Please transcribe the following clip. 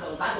Đầu tác.